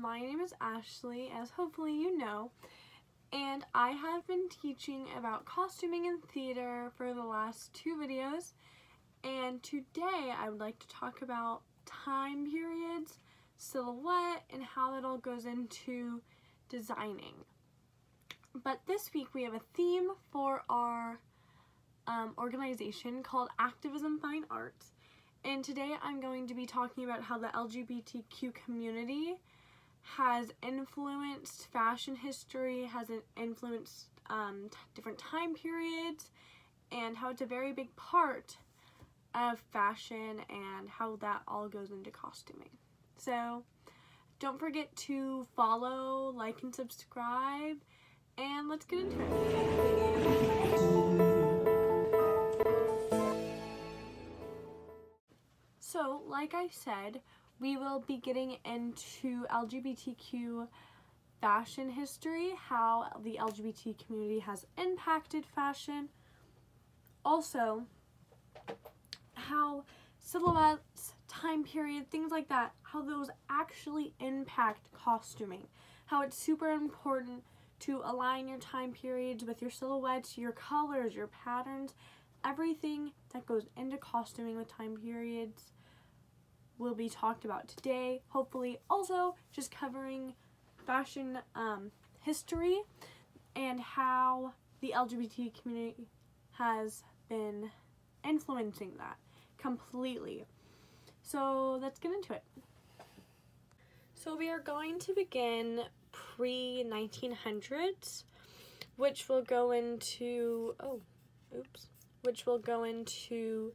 my name is Ashley, as hopefully you know, and I have been teaching about costuming in theater for the last two videos, and today I would like to talk about time periods, silhouette, and how that all goes into designing. But this week we have a theme for our um, organization called Activism Fine Arts. And today I'm going to be talking about how the LGBTQ community has influenced fashion history, has influenced um, different time periods, and how it's a very big part of fashion and how that all goes into costuming. So don't forget to follow, like, and subscribe, and let's get into it. So, like I said, we will be getting into LGBTQ fashion history, how the LGBT community has impacted fashion. Also, how silhouettes, time period, things like that, how those actually impact costuming. How it's super important to align your time periods with your silhouettes, your colors, your patterns, everything that goes into costuming with time periods will be talked about today. Hopefully also just covering fashion um, history and how the LGBT community has been influencing that completely. So let's get into it. So we are going to begin pre-1900s, which will go into, oh, oops, which will go into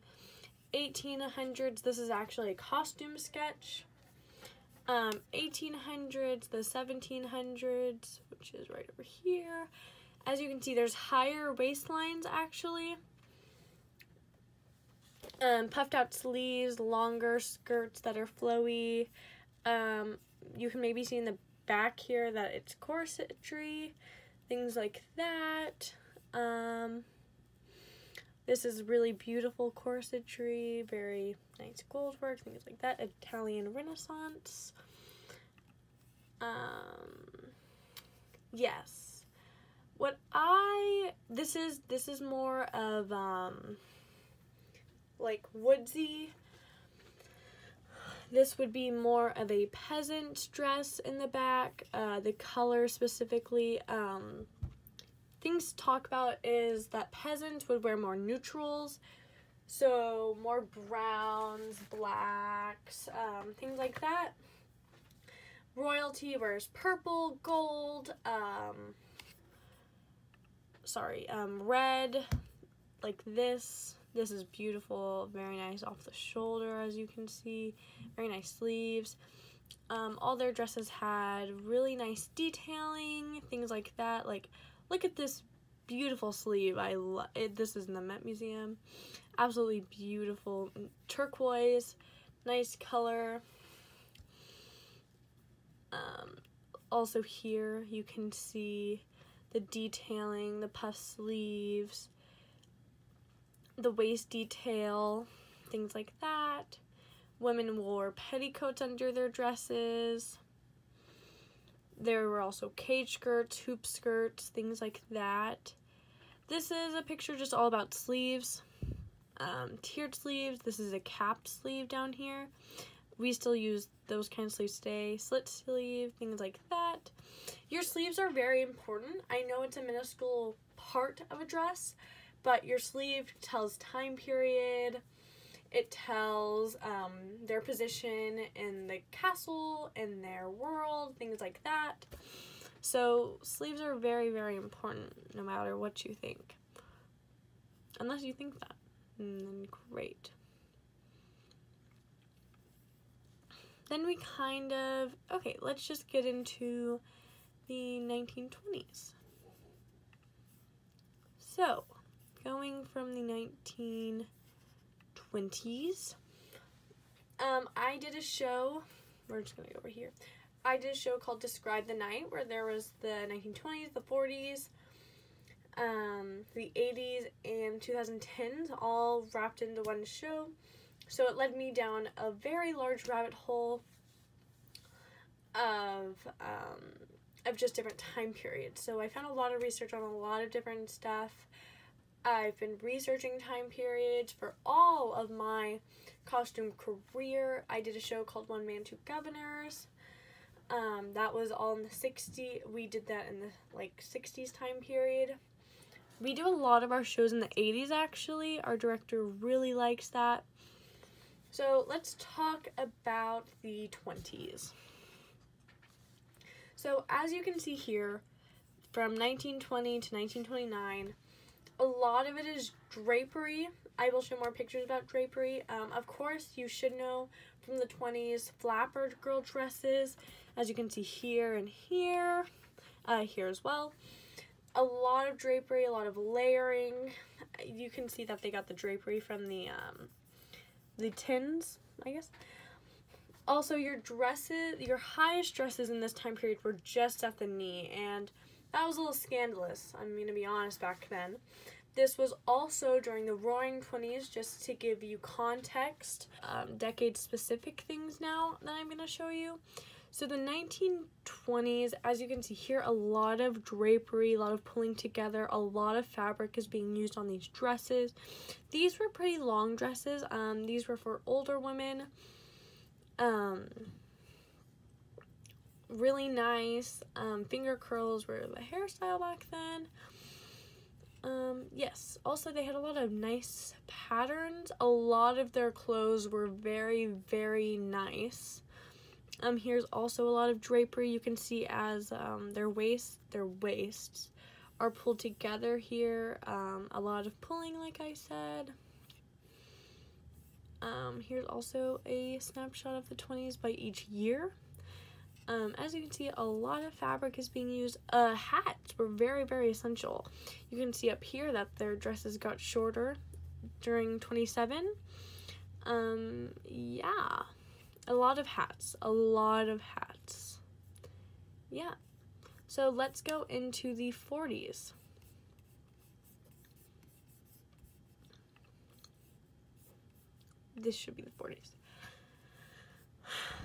1800s, this is actually a costume sketch. Um, 1800s, the 1700s, which is right over here. As you can see, there's higher waistlines actually. Um, puffed out sleeves, longer skirts that are flowy. Um, you can maybe see in the back here that it's corsetry, things like that. Um, this is really beautiful corsetry, very nice gold work, things like that. Italian Renaissance. Um, yes. What I this is this is more of um like woodsy. This would be more of a peasant dress in the back. Uh, the color specifically um, things to talk about is that peasants would wear more neutrals, so more browns, blacks, um, things like that. Royalty wears purple, gold, um, sorry, um, red, like this. This is beautiful, very nice off the shoulder as you can see, very nice sleeves. Um, all their dresses had really nice detailing, things like that, like Look at this beautiful sleeve. I love it. This is in the Met Museum. Absolutely beautiful. Turquoise. Nice color. Um, also here you can see the detailing, the puff sleeves, the waist detail, things like that. Women wore petticoats under their dresses. There were also cage skirts, hoop skirts, things like that. This is a picture just all about sleeves. Um, tiered sleeves. This is a capped sleeve down here. We still use those kind of sleeves today. Slit sleeve, things like that. Your sleeves are very important. I know it's a minuscule part of a dress, but your sleeve tells time period, it tells um, their position in the castle, in their world, things like that. So sleeves are very, very important no matter what you think. Unless you think that. then great. Then we kind of, okay, let's just get into the 1920s. So, going from the 19 20s. Um, I did a show, we're just gonna go over here. I did a show called Describe the Night where there was the 1920s, the 40s, um, the 80s, and 2010s all wrapped into one show. So it led me down a very large rabbit hole of um, of just different time periods. So I found a lot of research on a lot of different stuff. I've been researching time periods for all of my costume career. I did a show called One Man Two Guvnors. Um, that was all in the 60s. We did that in the like 60s time period. We do a lot of our shows in the 80s actually. Our director really likes that. So let's talk about the 20s. So as you can see here, from 1920 to 1929, a lot of it is drapery. I will show more pictures about drapery. Um, of course, you should know from the 20s, flapper girl dresses, as you can see here and here, uh, here as well. A lot of drapery, a lot of layering. You can see that they got the drapery from the, um, the tins, I guess. Also, your dresses, your highest dresses in this time period were just at the knee, and that was a little scandalous, I'm going to be honest, back then. This was also during the Roaring Twenties, just to give you context, um, decade-specific things now that I'm going to show you. So the 1920s, as you can see here, a lot of drapery, a lot of pulling together, a lot of fabric is being used on these dresses. These were pretty long dresses. Um, these were for older women. Um, really nice. Um, finger curls were the hairstyle back then. Um, yes, also they had a lot of nice patterns. A lot of their clothes were very, very nice. Um, here's also a lot of drapery. You can see as um, their waist, their waists are pulled together here. Um, a lot of pulling, like I said. Um, here's also a snapshot of the 20s by each year. Um, as you can see, a lot of fabric is being used. Uh, hats were very, very essential. You can see up here that their dresses got shorter during 27. Um, yeah, a lot of hats, a lot of hats. Yeah, so let's go into the 40s. This should be the 40s.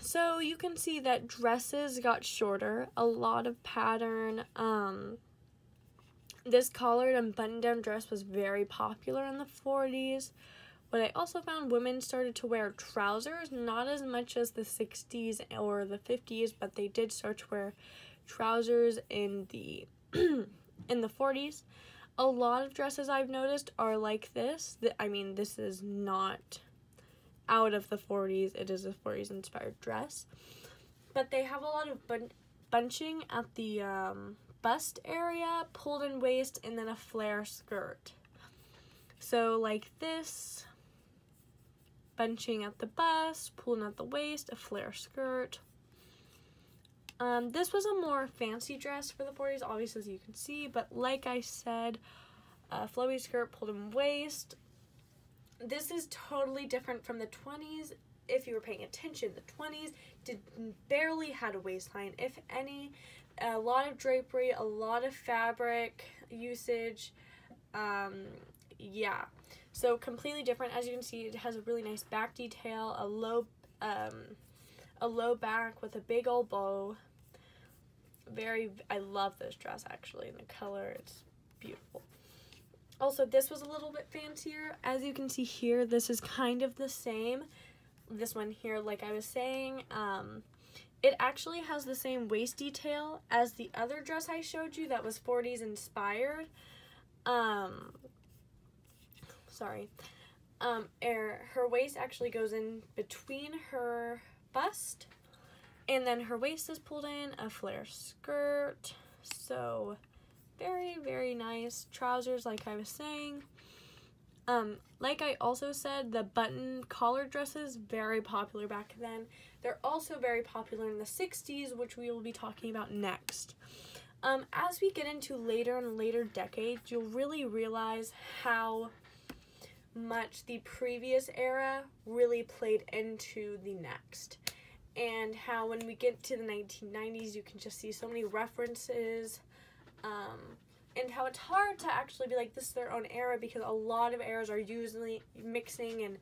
So you can see that dresses got shorter, a lot of pattern. Um, this collared and button-down dress was very popular in the 40s. But I also found women started to wear trousers, not as much as the 60s or the 50s, but they did start to wear trousers in the in the 40s. A lot of dresses I've noticed are like this. I mean, this is not out of the 40s. It is a 40s inspired dress. But they have a lot of bun bunching at the um, bust area, pulled in waist, and then a flare skirt. So like this, bunching at the bust, pulling at the waist, a flare skirt. Um, this was a more fancy dress for the 40s, obviously as you can see, but like I said, a flowy skirt pulled in waist, this is totally different from the 20s. If you were paying attention, the 20s did barely had a waistline, if any. A lot of drapery, a lot of fabric usage. Um, yeah, so completely different. As you can see, it has a really nice back detail, a low, um, a low back with a big old bow. Very, I love this dress actually, and the color, it's beautiful. Also, this was a little bit fancier. As you can see here, this is kind of the same. This one here, like I was saying, um, it actually has the same waist detail as the other dress I showed you that was 40s inspired. Um, sorry. Um, er, her waist actually goes in between her bust and then her waist is pulled in, a flare skirt. So, very, very nice trousers, like I was saying. Um, like I also said, the button collar dresses, very popular back then. They're also very popular in the 60s, which we will be talking about next. Um, as we get into later and later decades, you'll really realize how much the previous era really played into the next. And how when we get to the 1990s, you can just see so many references um, and how it's hard to actually be like this is their own era because a lot of eras are usually mixing and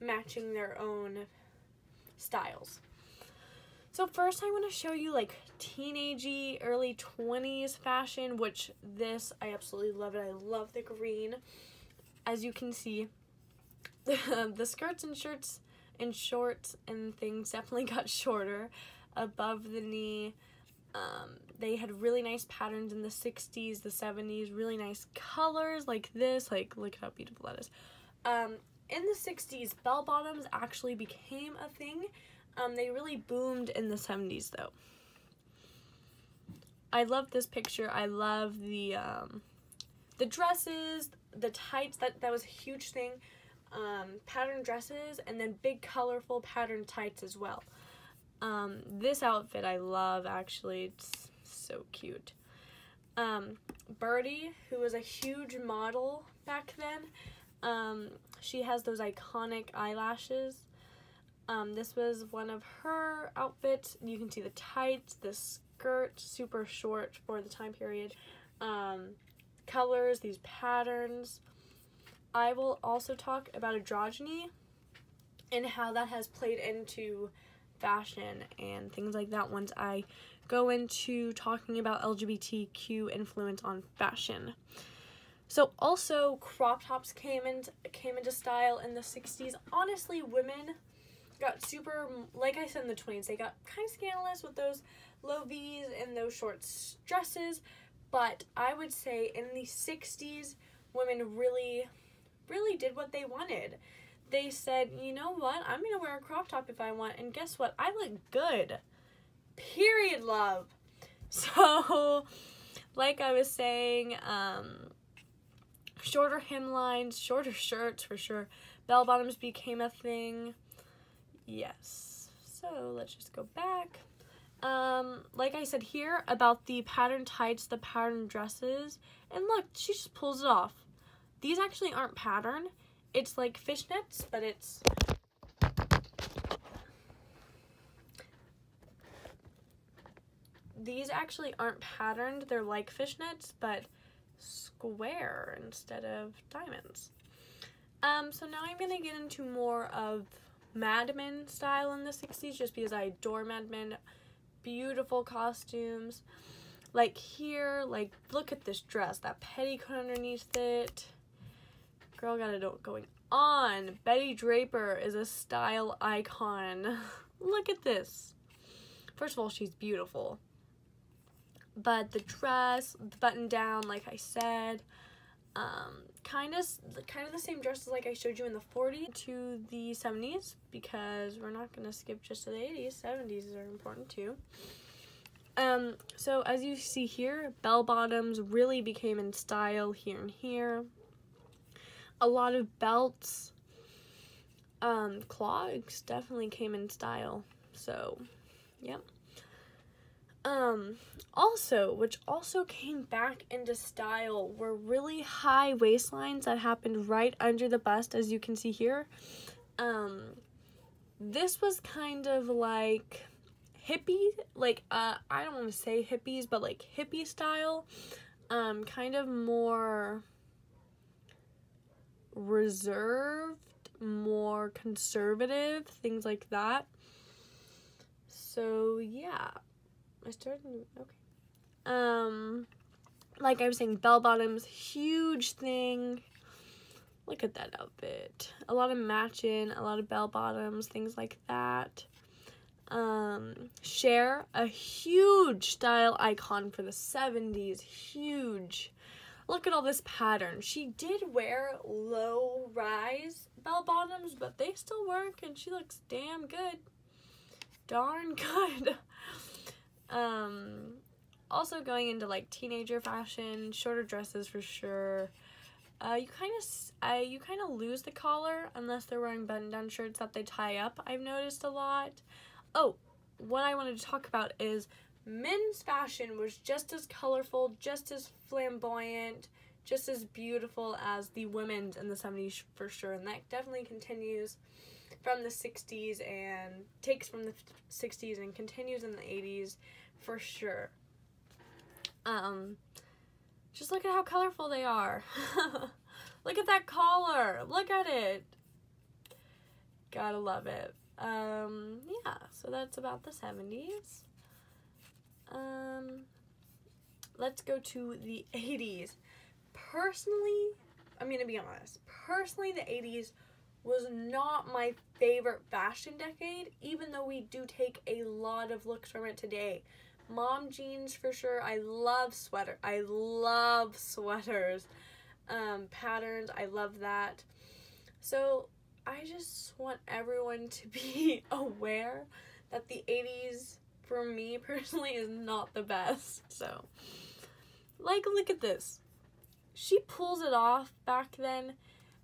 matching their own styles. So first I want to show you like teenagey, early 20s fashion, which this, I absolutely love it. I love the green. As you can see, the skirts and shirts and shorts and things definitely got shorter above the knee. Um, they had really nice patterns in the 60s, the 70s, really nice colors like this. Like, look how beautiful that is. Um, in the 60s, bell bottoms actually became a thing. Um, they really boomed in the 70s though. I love this picture. I love the um, the dresses, the tights. That that was a huge thing. Um, pattern dresses and then big colorful pattern tights as well. Um, this outfit I love actually. It's so cute. Um, Birdie, who was a huge model back then, um, she has those iconic eyelashes. Um, this was one of her outfits. You can see the tights, the skirt, super short for the time period. Um, colors, these patterns. I will also talk about androgyny and how that has played into fashion and things like that once I go into talking about LGBTQ influence on fashion. So also crop tops came into came into style in the 60s. Honestly, women got super like I said in the 20s, they got kind of scandalous with those low V's and those short dresses, but I would say in the 60s, women really really did what they wanted they said, you know what, I'm gonna wear a crop top if I want, and guess what? I look good. Period, love. So, like I was saying, um, shorter hemlines, shorter shirts for sure. Bell bottoms became a thing. Yes. So let's just go back. Um, like I said here about the pattern tights, the pattern dresses, and look, she just pulls it off. These actually aren't pattern it's like fishnets, but it's these actually aren't patterned. They're like fishnets, but square instead of diamonds. Um, so now I'm going to get into more of Mad Men style in the 60s just because I adore Mad Men. Beautiful costumes. Like here, like look at this dress, that petticoat underneath it. Girl got it going on. Betty Draper is a style icon. Look at this. First of all, she's beautiful. But the dress, the button down, like I said, um, kind of kind of the same dresses like I showed you in the 40s to the 70s because we're not going to skip just to the 80s. 70s are important too. Um, so as you see here, bell bottoms really became in style here and here a lot of belts. Um, clogs definitely came in style. So, yep. Um, also, which also came back into style, were really high waistlines that happened right under the bust, as you can see here. Um, this was kind of like hippie, like, uh, I don't want to say hippies, but like hippie style. Um, kind of more reserved, more conservative, things like that. So yeah, I started. Okay. Um, like I was saying, bell bottoms, huge thing. Look at that outfit. A lot of matching, a lot of bell bottoms, things like that. Um, Cher, a huge style icon for the 70s, huge look at all this pattern. She did wear low rise bell bottoms, but they still work and she looks damn good. Darn good. um, also going into like teenager fashion, shorter dresses for sure. Uh, you kind of uh, you kind of lose the collar unless they're wearing button-down shirts that they tie up. I've noticed a lot. Oh, what I wanted to talk about is men's fashion was just as colorful, just as flamboyant, just as beautiful as the women's in the 70s for sure. And that definitely continues from the 60s and takes from the 60s and continues in the 80s for sure. Um, just look at how colorful they are. look at that collar. Look at it. Gotta love it. Um, yeah, so that's about the 70s. Um, let's go to the 80s. Personally, I'm going to be honest. Personally, the 80s was not my favorite fashion decade, even though we do take a lot of looks from it today. Mom jeans for sure. I love sweater. I love sweaters. Um, patterns. I love that. So I just want everyone to be aware that the 80s for me personally is not the best. So like look at this. She pulls it off back then.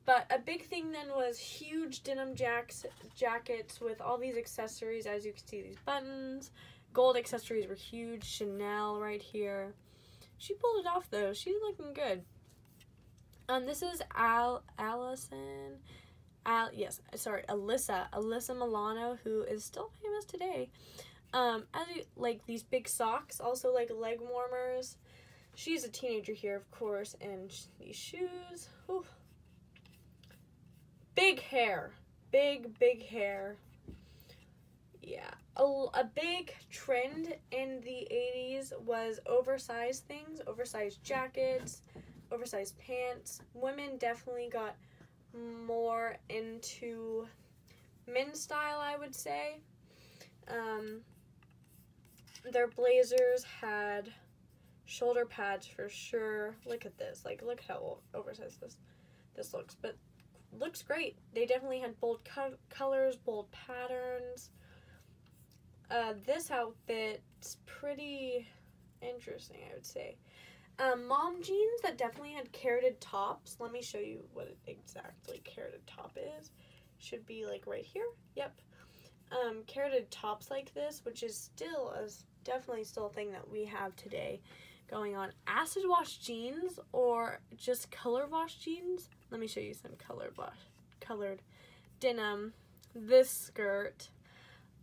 But a big thing then was huge denim jacks, jackets with all these accessories. As you can see, these buttons, gold accessories were huge. Chanel right here. She pulled it off though. She's looking good. Um, this is Al Allison. Al yes, sorry, Alyssa. Alyssa Milano, who is still famous today. Um, as you like these big socks, also like leg warmers. She's a teenager here, of course, and these shoes. Whew big hair. Big, big hair. Yeah. A, a big trend in the 80s was oversized things, oversized jackets, oversized pants. Women definitely got more into men's style, I would say. Um, their blazers had shoulder pads for sure. Look at this. Like, look how oversized this this looks. But looks great. They definitely had bold co- colors, bold patterns. Uh, this outfit's pretty interesting, I would say. Um, mom jeans that definitely had carroted tops. Let me show you what exactly carroted top is. Should be like right here. Yep. Um, carroted tops like this, which is still a definitely still a thing that we have today going on. Acid wash jeans or just color wash jeans. Let me show you some color wash, colored denim. This skirt.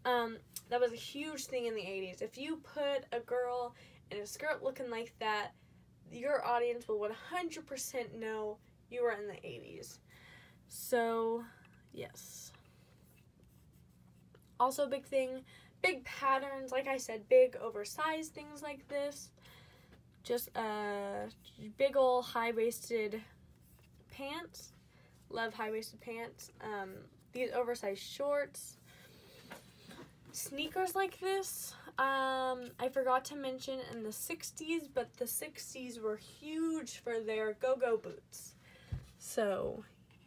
Um, that was a huge thing in the 80s. If you put a girl in a skirt looking like that, your audience will 100% know you were in the 80s. So, yes. Also, a big thing, big patterns, like I said, big oversized things like this just uh, big old high-waisted pants. Love high-waisted pants. Um, these oversized shorts. Sneakers like this. Um, I forgot to mention in the 60s, but the 60s were huge for their go-go boots. So,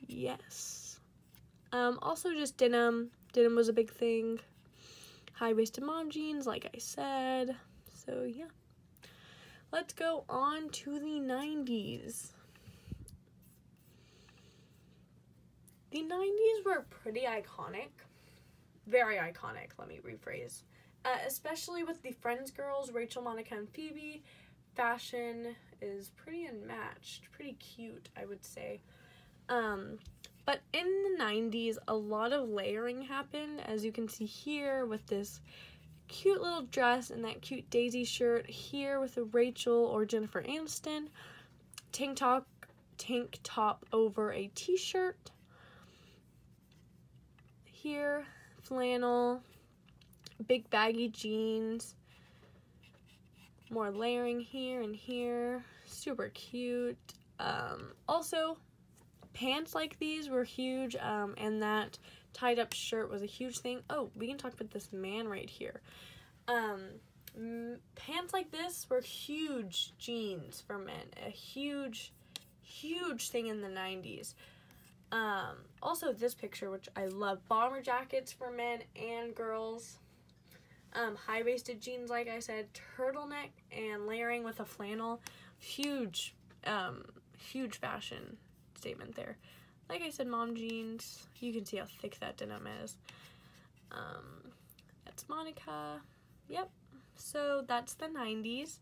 yes. Um, also just denim. Denim was a big thing. High-waisted mom jeans, like I said. So, yeah. Let's go on to the 90s. The 90s were pretty iconic. Very iconic, let me rephrase. Uh, especially with the Friends girls, Rachel, Monica, and Phoebe. Fashion is pretty unmatched. Pretty cute, I would say. Um, but in the 90s, a lot of layering happened, as you can see here with this cute little dress and that cute daisy shirt here with a Rachel or Jennifer Aniston. Tank top, tank top over a t-shirt. Here, flannel, big baggy jeans. More layering here and here. Super cute. Um, also, pants like these were huge um, and that tied up shirt was a huge thing. Oh, we can talk about this man right here. Um, pants like this were huge jeans for men. A huge, huge thing in the 90s. Um, also this picture, which I love. Bomber jackets for men and girls. Um, high-waisted jeans, like I said. Turtleneck and layering with a flannel. Huge, um, huge fashion statement there. Like I said, mom jeans. You can see how thick that denim is. Um, that's Monica. Yep. So that's the 90s.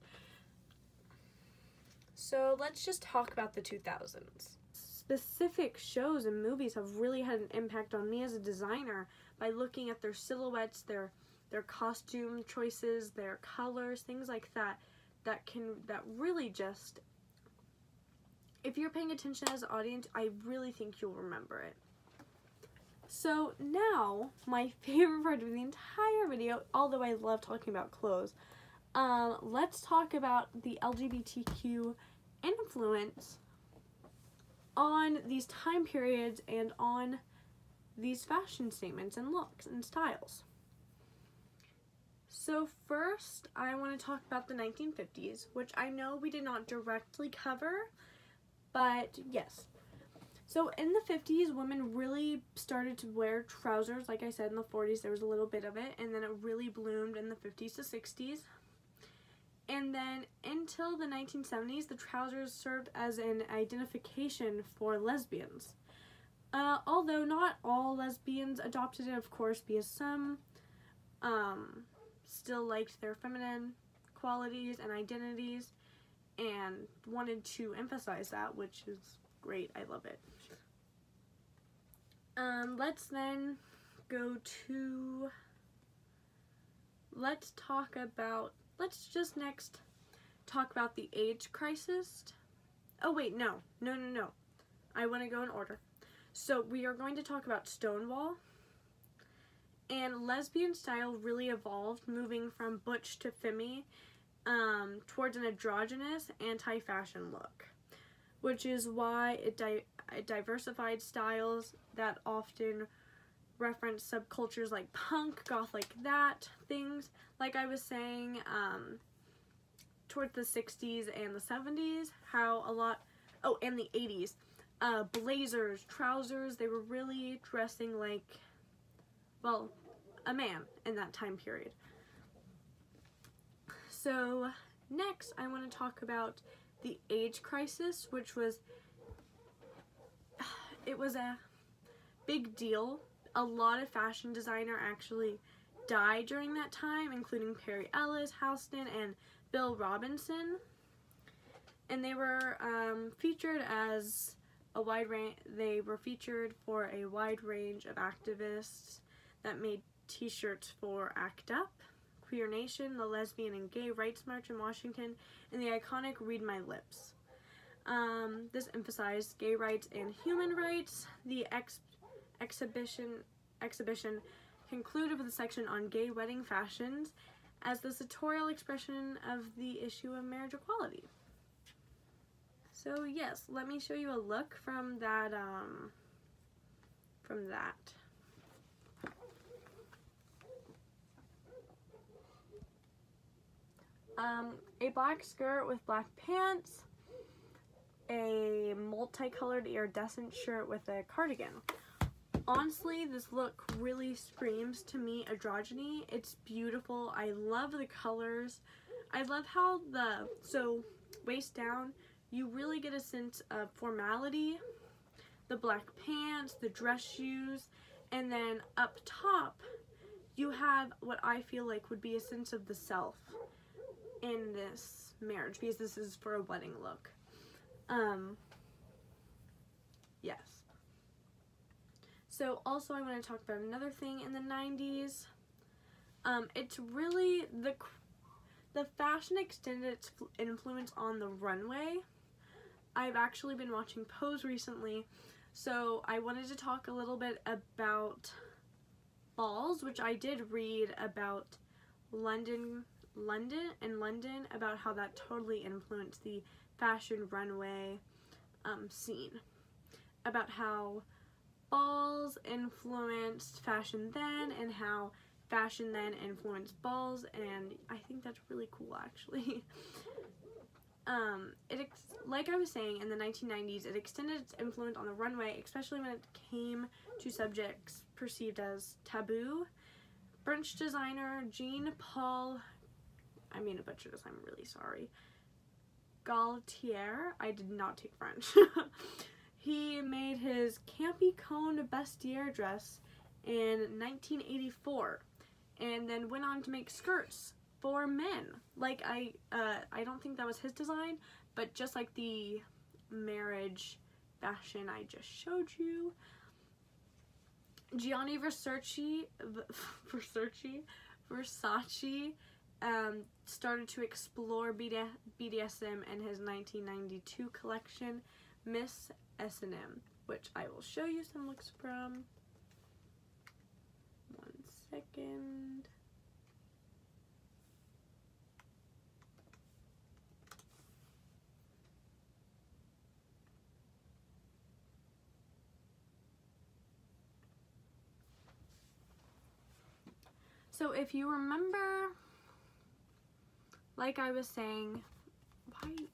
So let's just talk about the 2000s. Specific shows and movies have really had an impact on me as a designer by looking at their silhouettes, their their costume choices, their colors, things like that that can that really just if you're paying attention as an audience, I really think you'll remember it. So now, my favorite part of the entire video, although I love talking about clothes, um, let's talk about the LGBTQ influence on these time periods and on these fashion statements and looks and styles. So first, I want to talk about the 1950s, which I know we did not directly cover, but yes, so in the 50s, women really started to wear trousers. Like I said, in the 40s, there was a little bit of it, and then it really bloomed in the 50s to 60s. And then until the 1970s, the trousers served as an identification for lesbians. Uh, although not all lesbians adopted it, of course, because some um, still liked their feminine qualities and identities and wanted to emphasize that, which is great. I love it. Um, let's then go to, let's talk about, let's just next talk about the AIDS crisis. Oh wait, no, no, no, no. I want to go in order. So we are going to talk about Stonewall. And lesbian style really evolved, moving from butch to femme um, towards an androgynous anti-fashion look, which is why it di diversified styles that often reference subcultures like punk, goth like that, things. Like I was saying, um, towards the 60s and the 70s, how a lot, oh, and the 80s, uh, blazers, trousers, they were really dressing like, well, a man in that time period. So, next I want to talk about the AIDS crisis, which was it was a big deal. A lot of fashion designer actually died during that time, including Perry Ellis, Halston, and Bill Robinson. And they were um, featured as a wide range. They were featured for a wide range of activists that made T-shirts for ACT UP, Queer Nation, the Lesbian and Gay Rights March in Washington, and the iconic Read My Lips. Um, this emphasized gay rights and human rights. The ex exhibition exhibition concluded with a section on gay wedding fashions as the sartorial expression of the issue of marriage equality. So yes, let me show you a look from that um, from that. Um, a black skirt with black pants, a multicolored iridescent shirt with a cardigan. Honestly, this look really screams to me androgyny. It's beautiful. I love the colors. I love how the, so waist down, you really get a sense of formality. The black pants, the dress shoes, and then up top, you have what I feel like would be a sense of the self in this marriage because this is for a wedding look. Um, yes. So also I want to talk about another thing in the 90s. Um, it's really the the fashion extended its influence on the runway. I've actually been watching Pose recently, so I wanted to talk a little bit about balls, which I did read about London, London and London about how that totally influenced the fashion runway um, scene about how balls influenced fashion then and how fashion then influenced balls and I think that's really cool actually. um, it like I was saying in the 1990s it extended its influence on the runway especially when it came to subjects perceived as taboo. French designer Jean Paul I mean a butcher this I'm really sorry Gaultier. I did not take French. he made his campy cone bustier dress in 1984 and then went on to make skirts for men. Like I uh, I don't think that was his design, but just like the marriage fashion I just showed you. Gianni Versace, Versace, Versace um, started to explore BDSM in his 1992 collection, Miss S&M, which I will show you some looks from. One second. So if you remember, like I was saying, why are you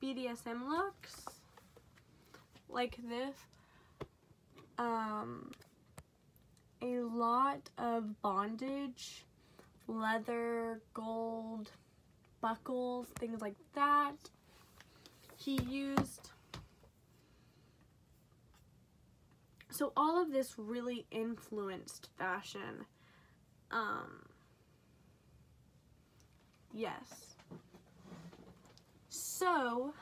doing BDSM looks like this. Um, a lot of bondage, leather, gold, buckles, things like that. He used. So all of this really influenced fashion. Um, yes. So,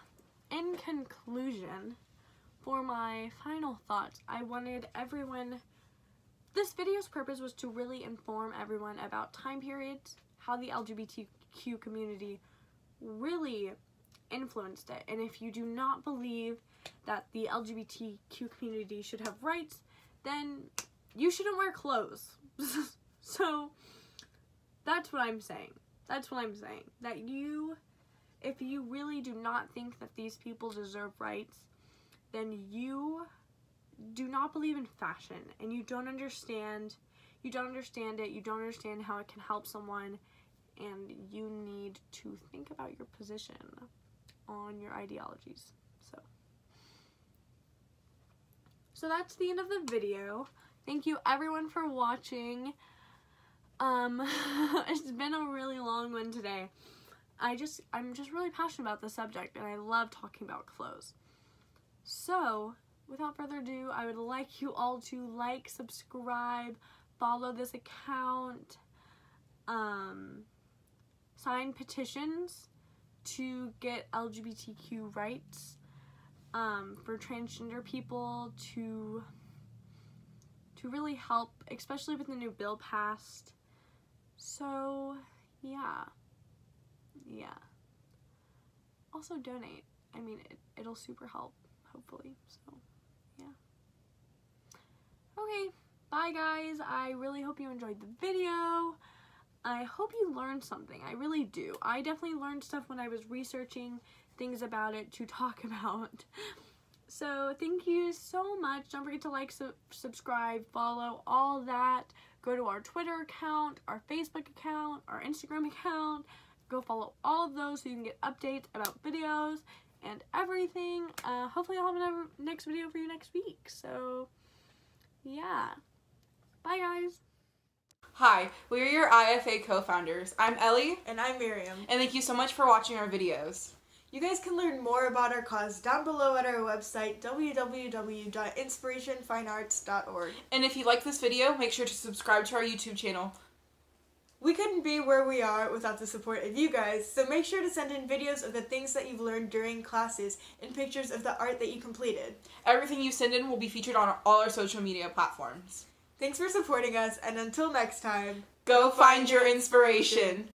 in conclusion, for my final thoughts, I wanted everyone. This video's purpose was to really inform everyone about time periods, how the LGBTQ community really influenced it. And if you do not believe that the LGBTQ community should have rights, then you shouldn't wear clothes. so that's what I'm saying. That's what I'm saying. That you, if you really do not think that these people deserve rights, then you do not believe in fashion and you don't understand you don't understand it you don't understand how it can help someone and you need to think about your position on your ideologies so so that's the end of the video. Thank you everyone for watching. Um it's been a really long one today. I just i'm just really passionate about the subject and i love talking about clothes. So, without further ado, I would like you all to like, subscribe, follow this account, um, sign petitions to get LGBTQ rights um, for transgender people to to really help, especially with the new bill passed. So, yeah. Yeah. Also donate. I mean, it, it'll super help hopefully. So, yeah. Okay, bye guys. I really hope you enjoyed the video. I hope you learned something. I really do. I definitely learned stuff when I was researching things about it to talk about. So, thank you so much. Don't forget to like, su subscribe, follow, all that. Go to our Twitter account, our Facebook account, our Instagram account. Go follow all of those so you can get updates about videos and everything. Uh, hopefully I'll have another next video for you next week. So, yeah. Bye, guys. Hi, we are your IFA co-founders. I'm Ellie. And I'm Miriam. And thank you so much for watching our videos. You guys can learn more about our cause down below at our website, www.inspirationfinearts.org. And if you like this video, make sure to subscribe to our YouTube channel. We couldn't be where we are without the support of you guys, so make sure to send in videos of the things that you've learned during classes and pictures of the art that you completed. Everything you send in will be featured on all our social media platforms. Thanks for supporting us, and until next time, go find your inspiration.